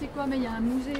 c'est quoi Mais il y a un musée.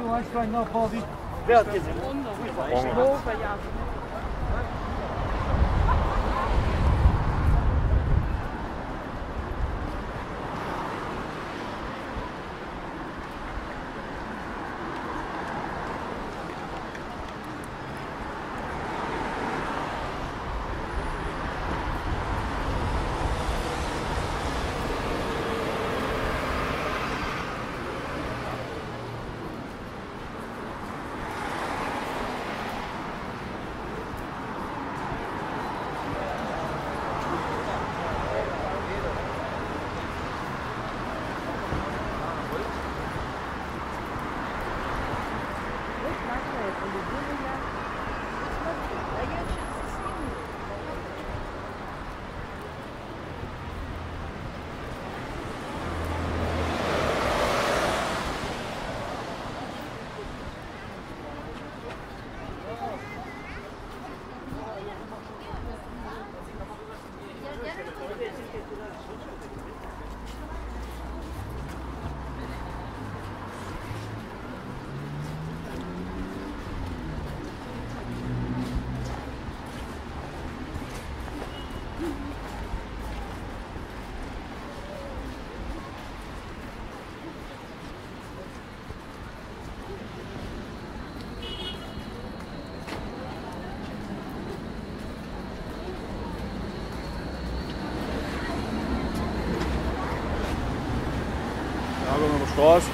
nur einsteigen nach Basi. Wer hat gesehen? Tós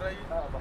câmera e. Ah, tá.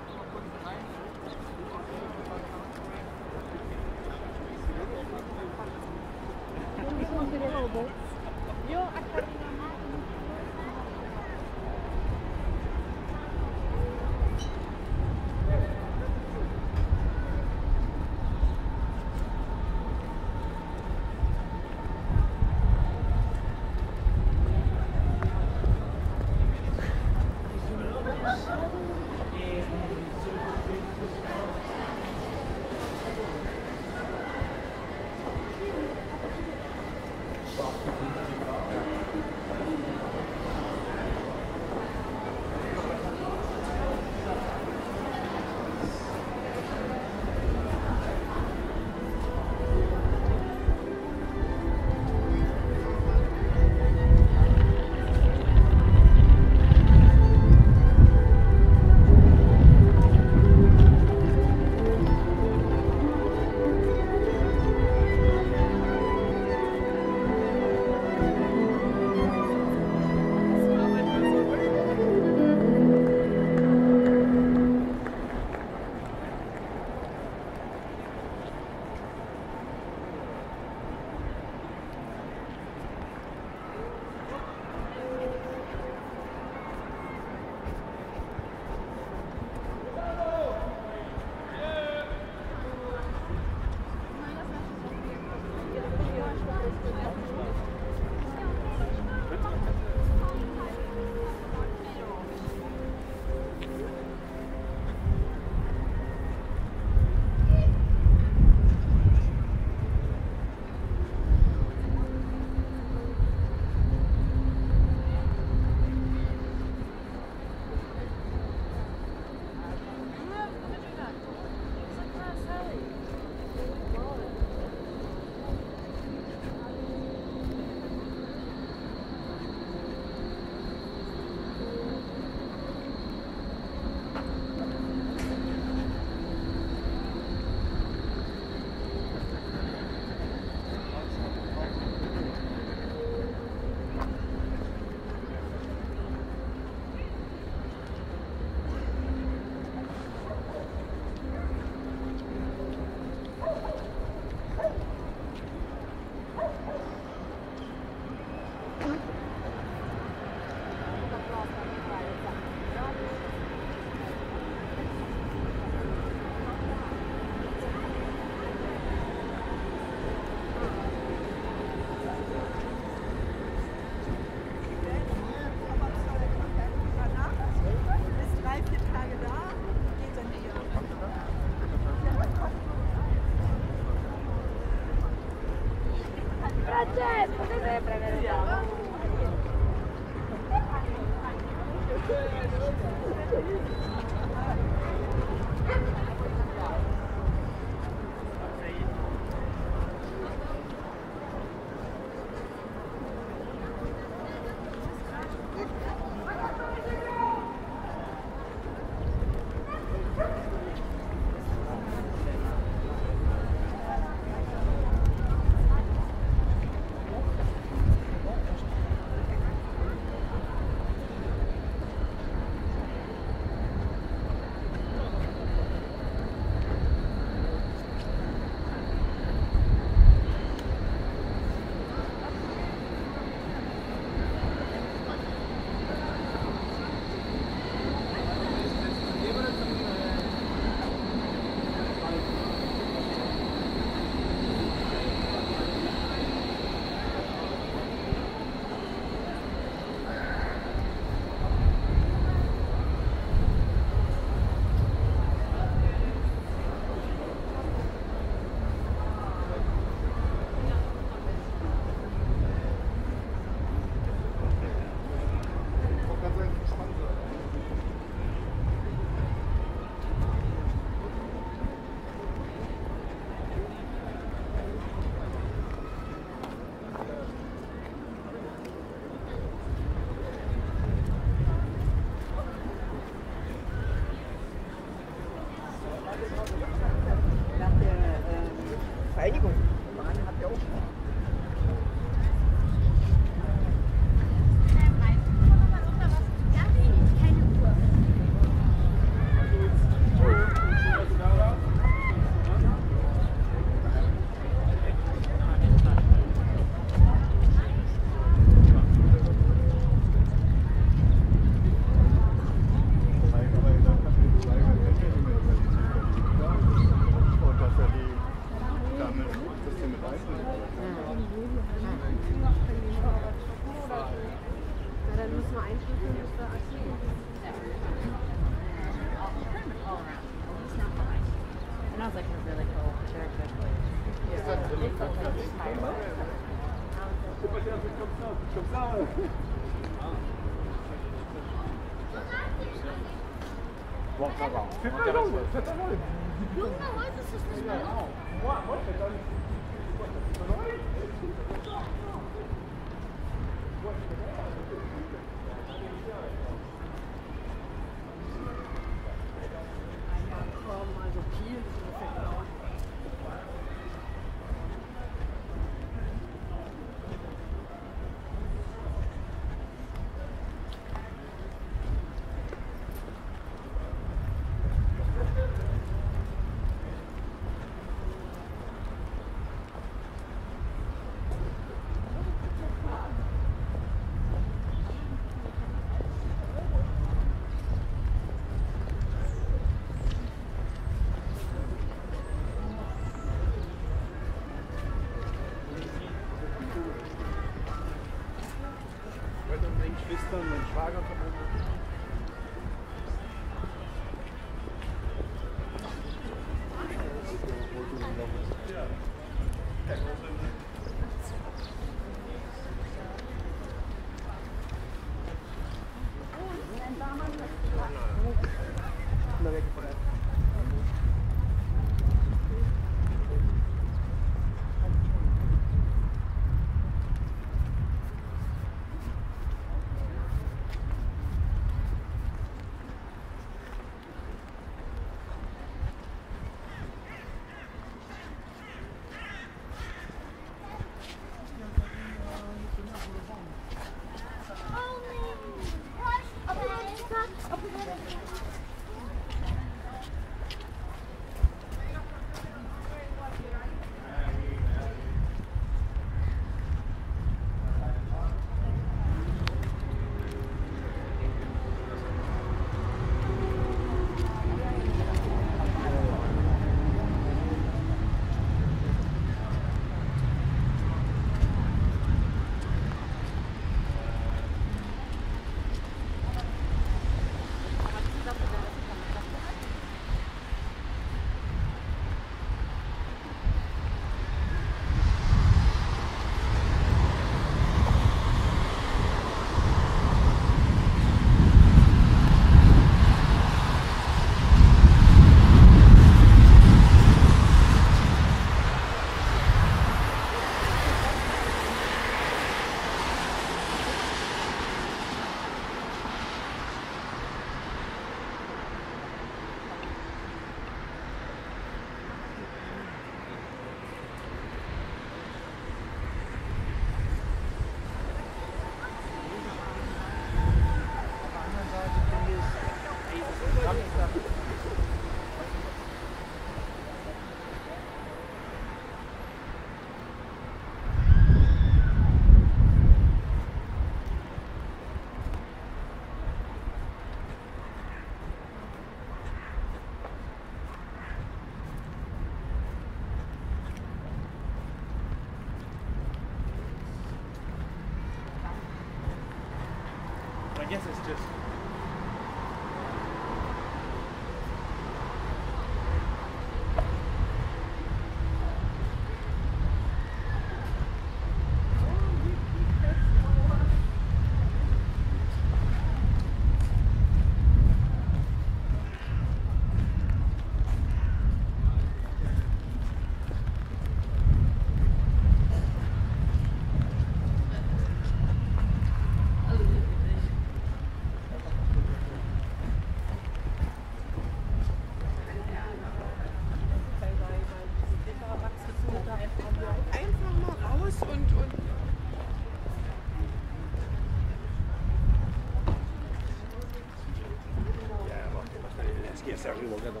我该怎么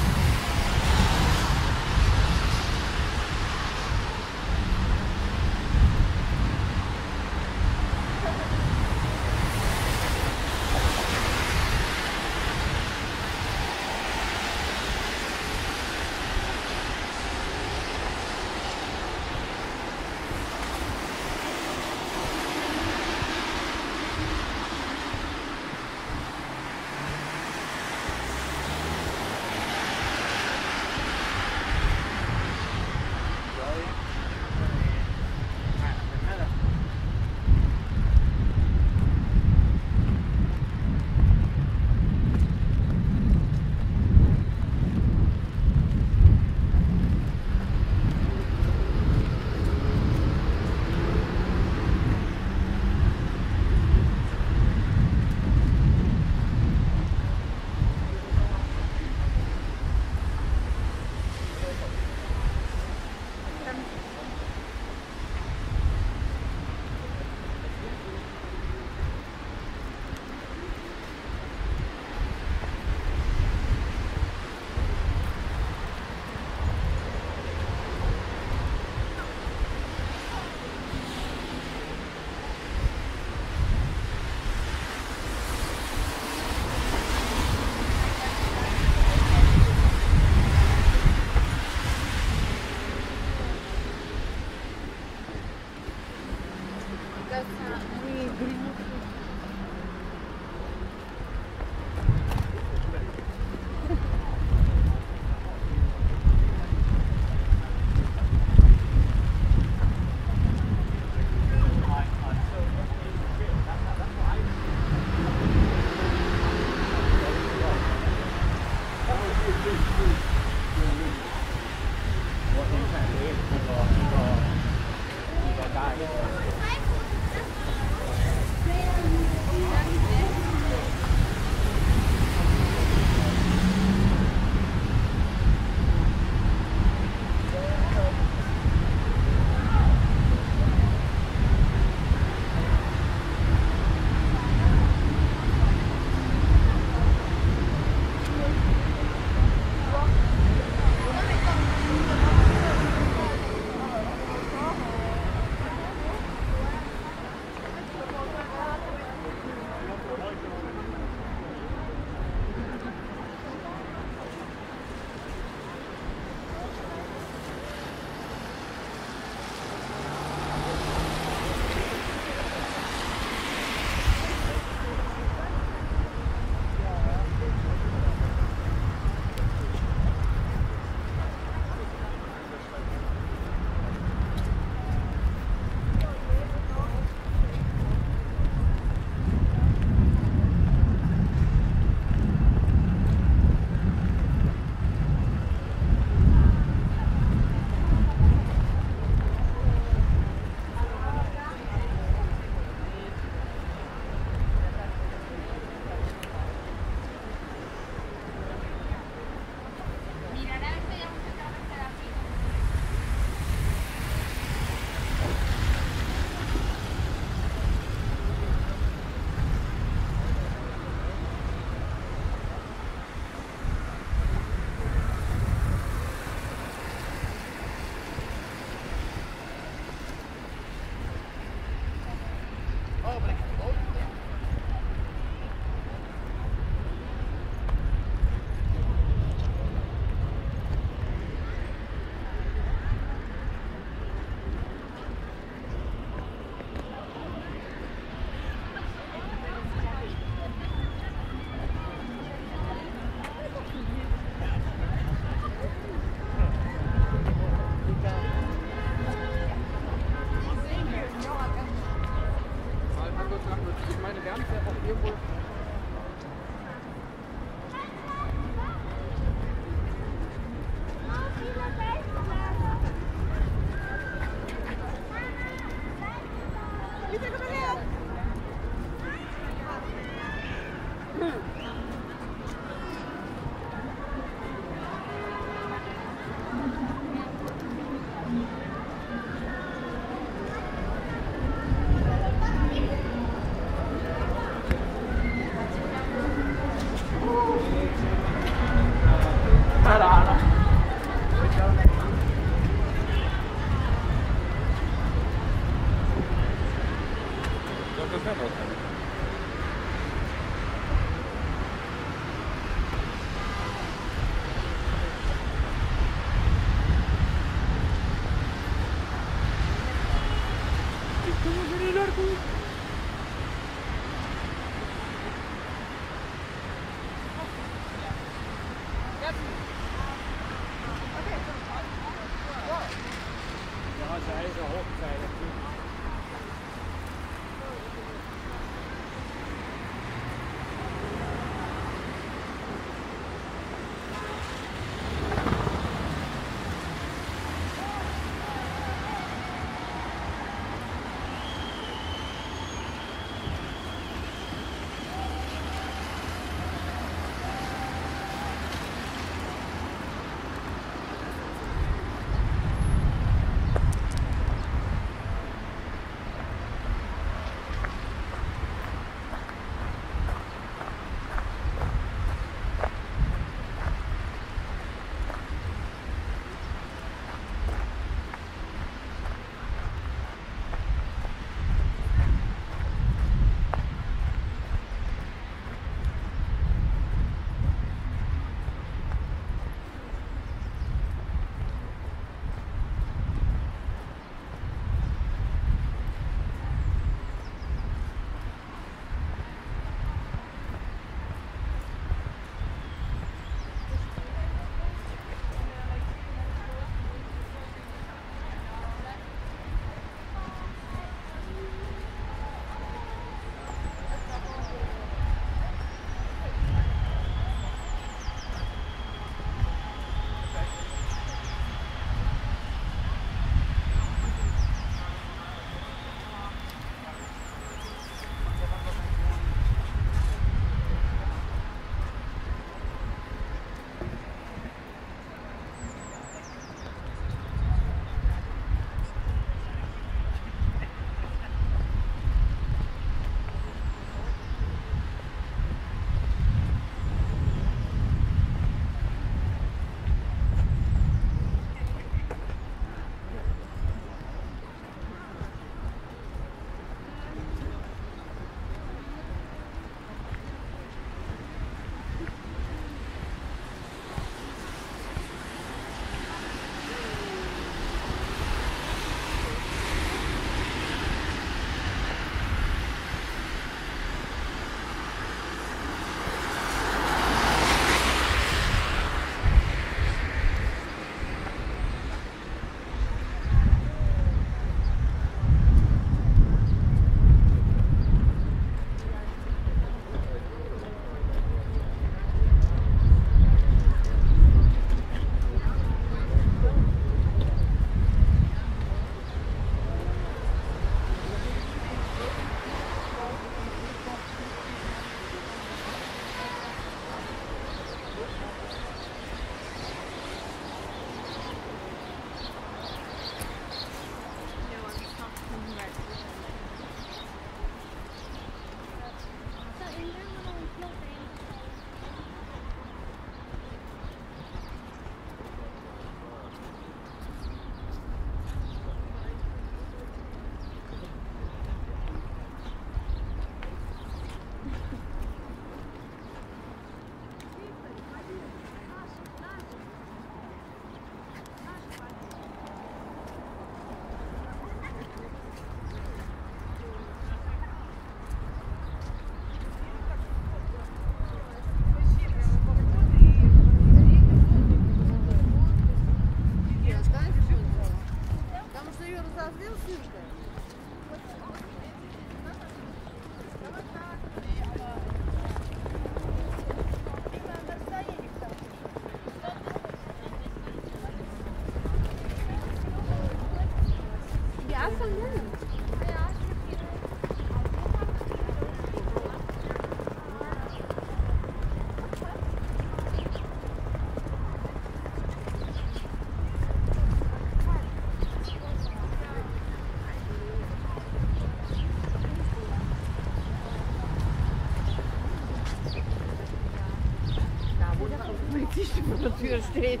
Тверь встретить.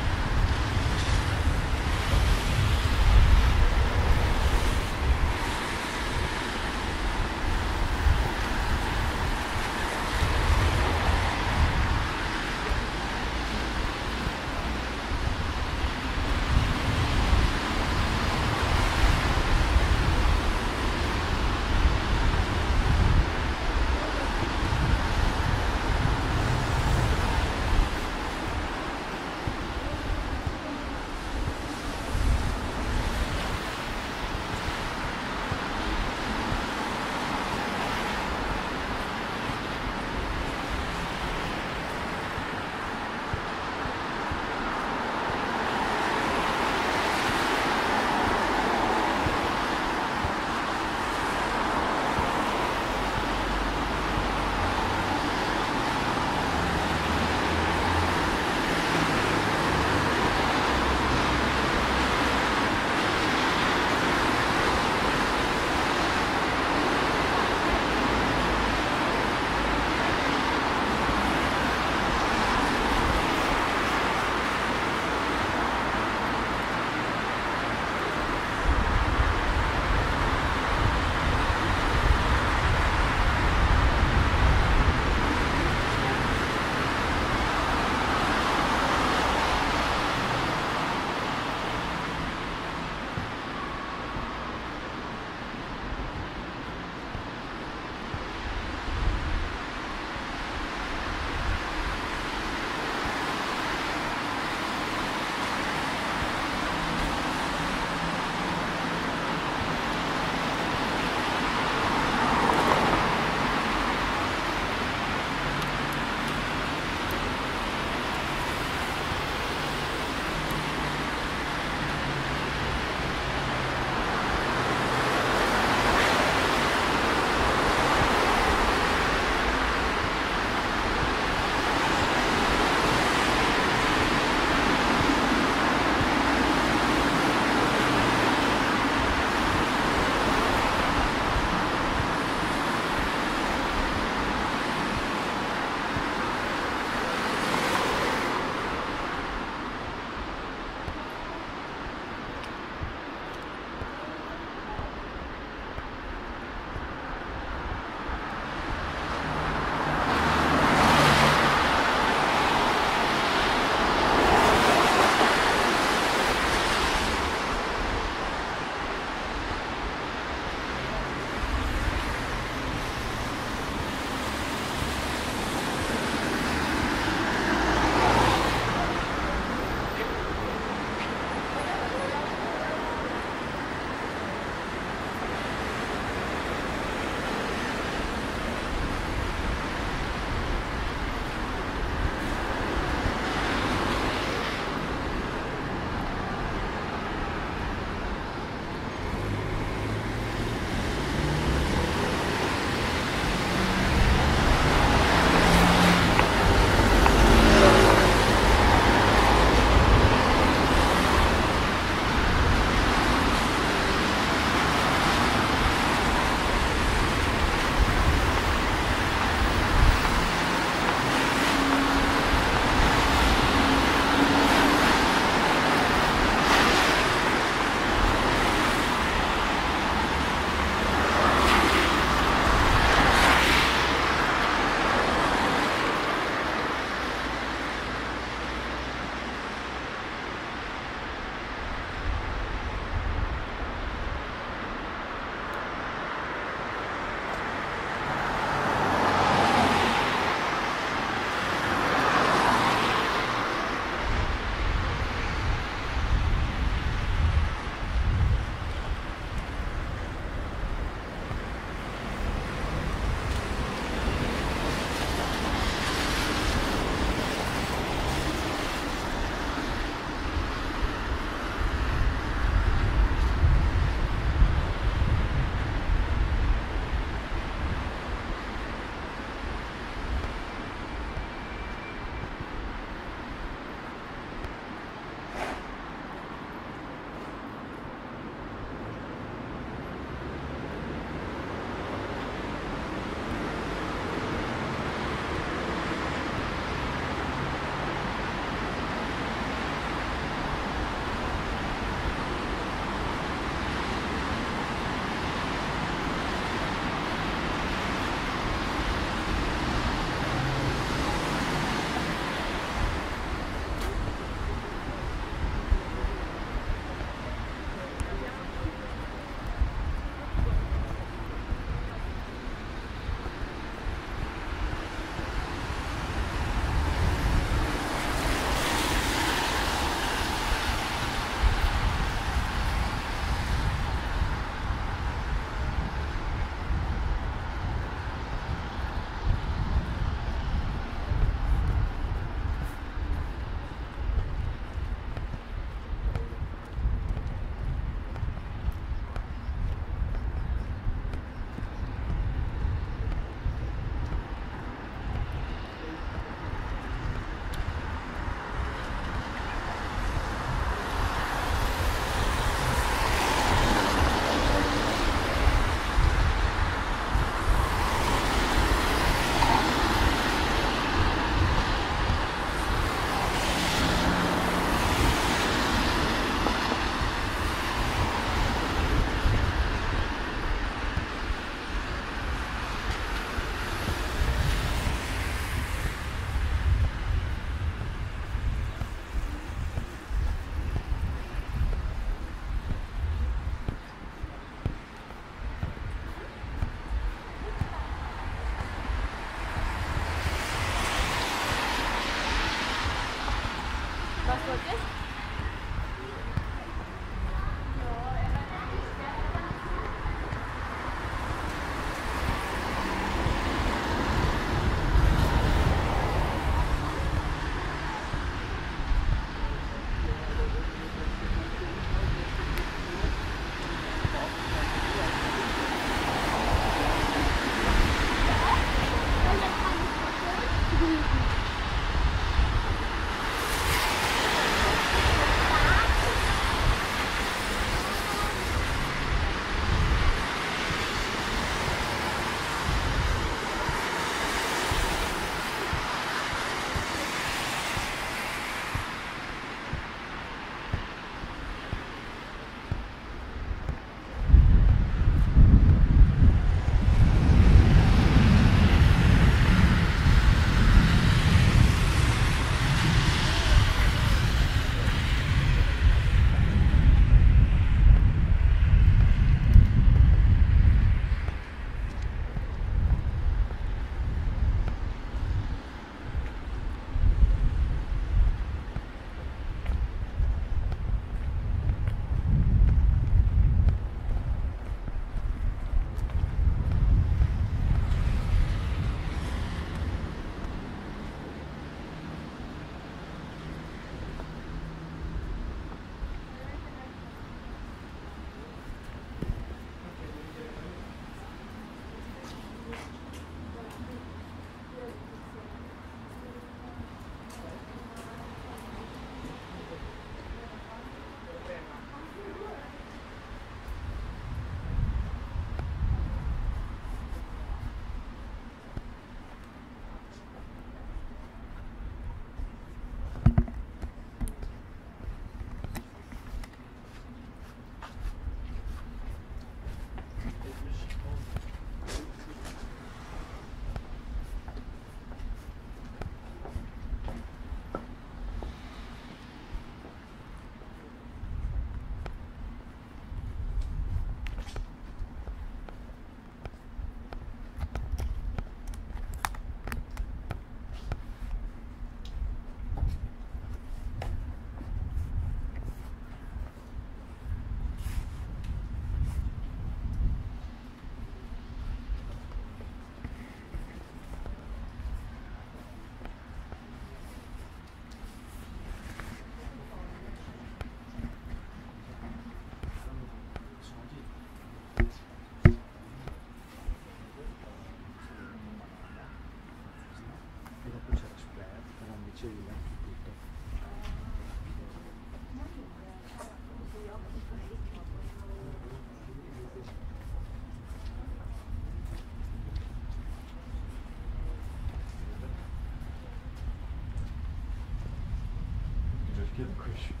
Ракетку ну, еще.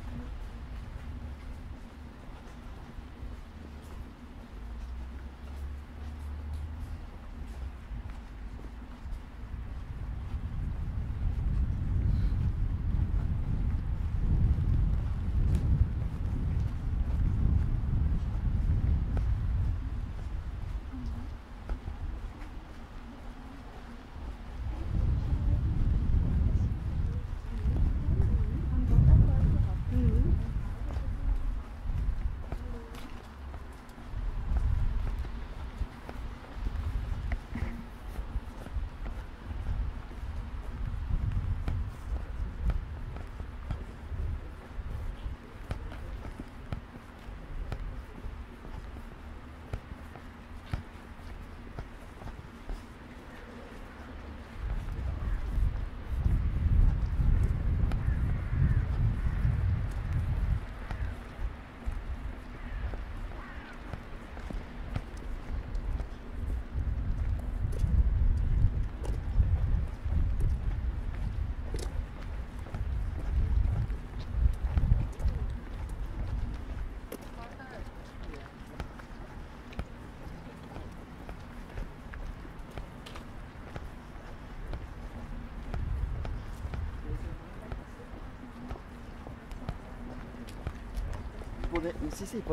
si, si, il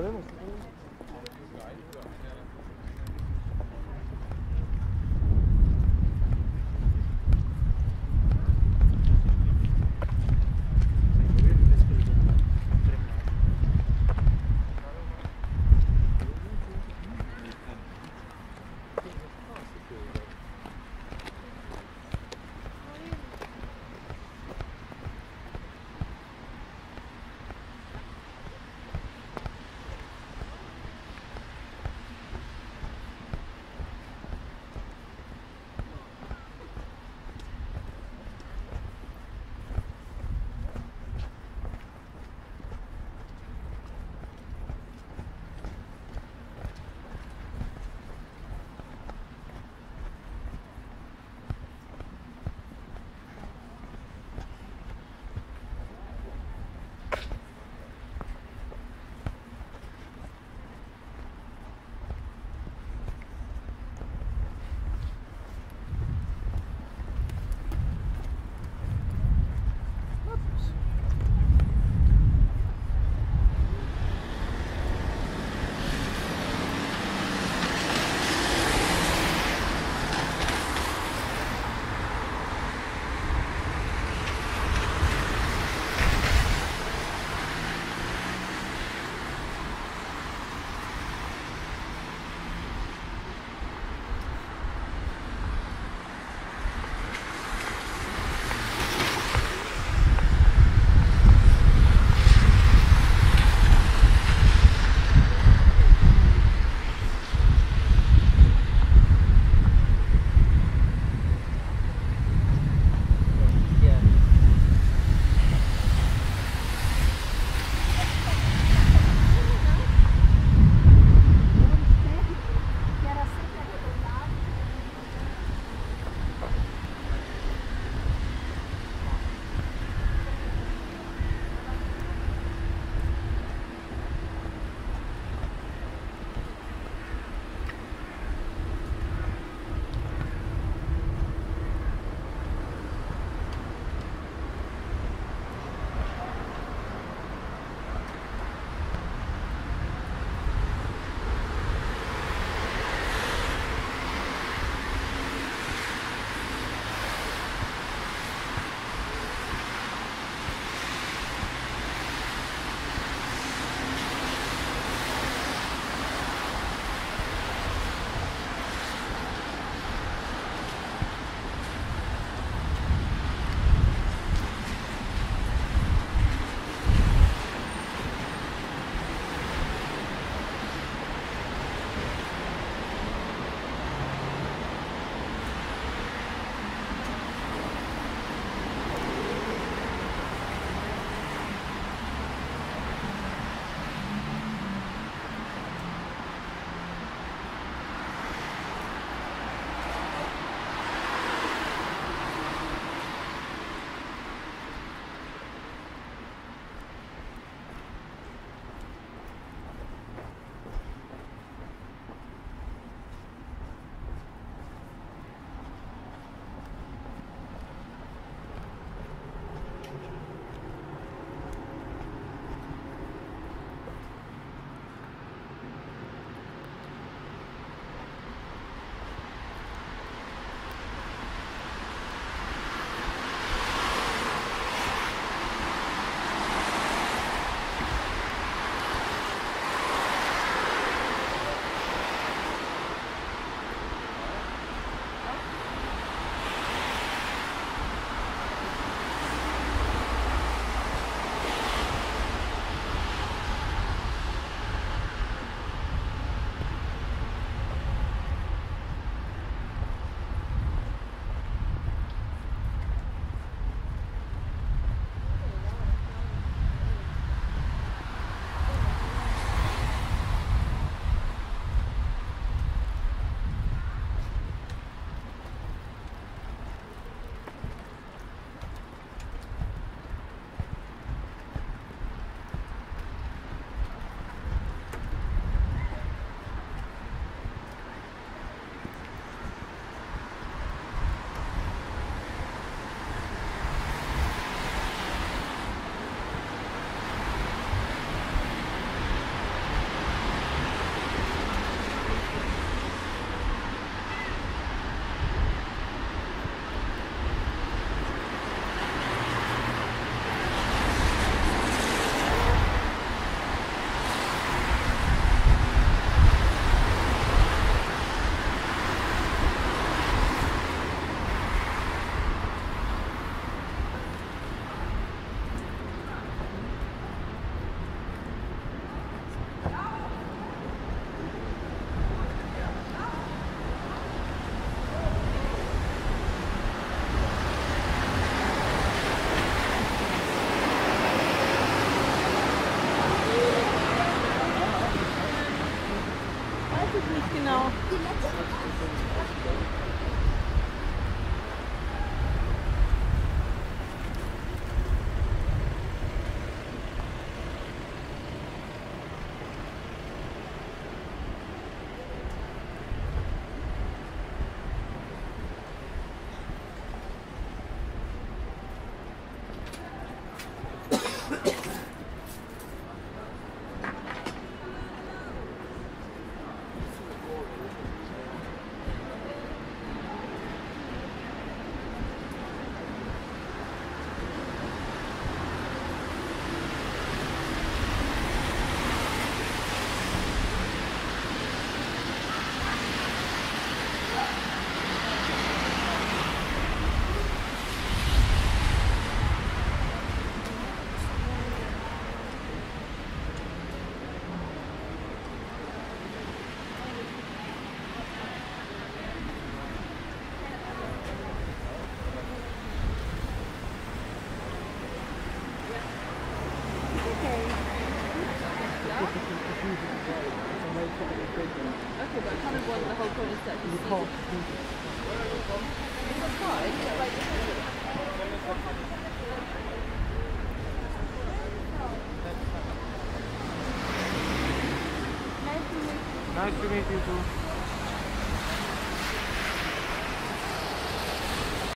Nice to meet you too.